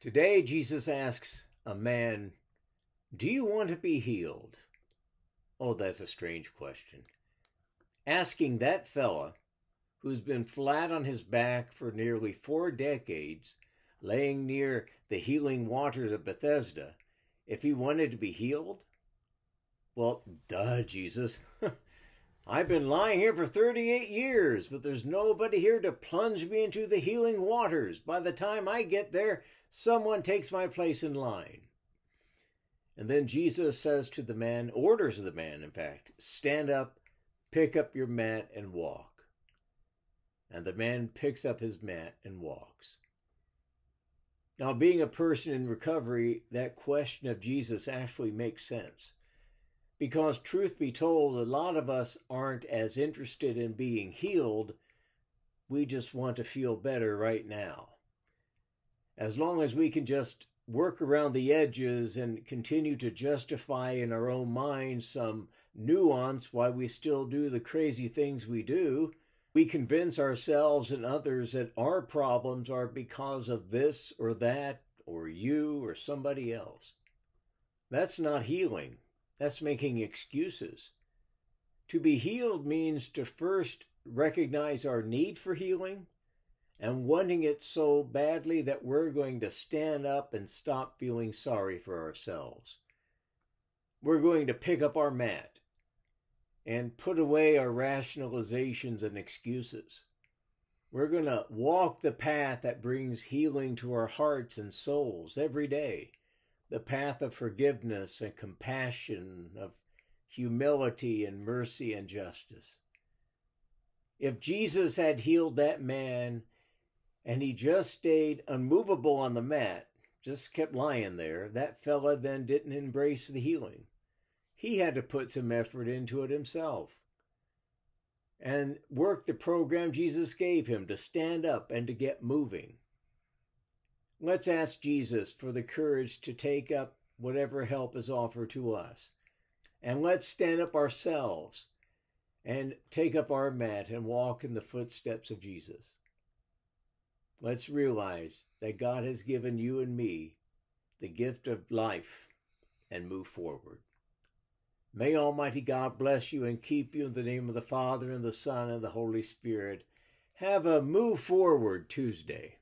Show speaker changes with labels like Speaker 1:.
Speaker 1: Today, Jesus asks a man, Do you want to be healed? Oh, that's a strange question. Asking that fella who's been flat on his back for nearly four decades, laying near the healing waters of Bethesda, if he wanted to be healed? Well, duh, Jesus. I've been lying here for 38 years, but there's nobody here to plunge me into the healing waters. By the time I get there, someone takes my place in line. And then Jesus says to the man, orders the man, in fact, stand up, pick up your mat, and walk. And the man picks up his mat and walks. Now, being a person in recovery, that question of Jesus actually makes sense. Because, truth be told, a lot of us aren't as interested in being healed. We just want to feel better right now. As long as we can just work around the edges and continue to justify in our own minds some nuance why we still do the crazy things we do, we convince ourselves and others that our problems are because of this or that or you or somebody else. That's not healing. That's making excuses. To be healed means to first recognize our need for healing and wanting it so badly that we're going to stand up and stop feeling sorry for ourselves. We're going to pick up our mat and put away our rationalizations and excuses. We're going to walk the path that brings healing to our hearts and souls every day the path of forgiveness and compassion, of humility and mercy and justice. If Jesus had healed that man and he just stayed unmovable on the mat, just kept lying there, that fella then didn't embrace the healing. He had to put some effort into it himself and work the program Jesus gave him to stand up and to get moving. Let's ask Jesus for the courage to take up whatever help is offered to us. And let's stand up ourselves and take up our mat and walk in the footsteps of Jesus. Let's realize that God has given you and me the gift of life and move forward. May Almighty God bless you and keep you in the name of the Father and the Son and the Holy Spirit. Have a move forward Tuesday.